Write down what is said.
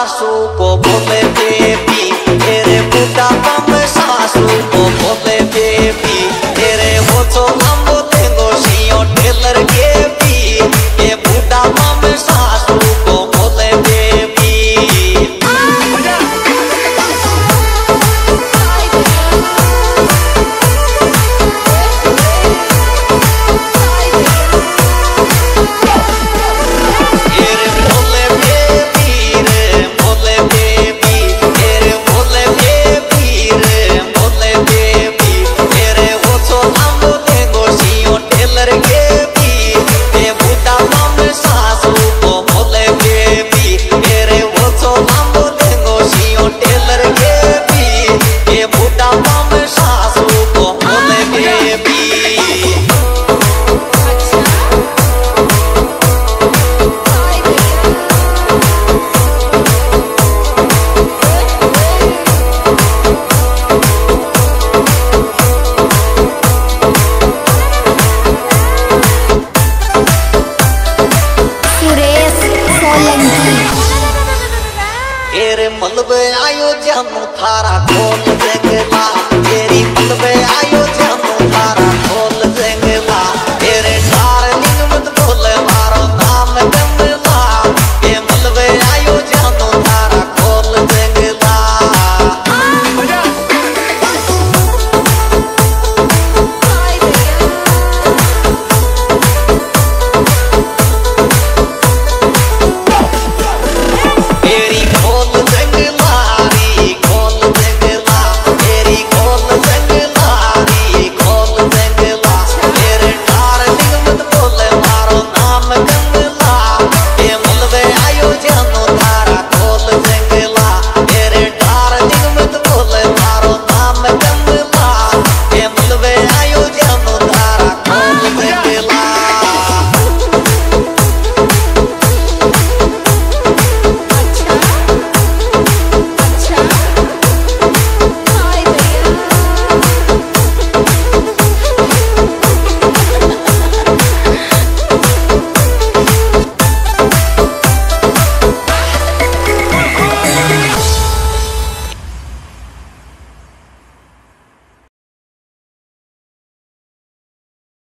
में को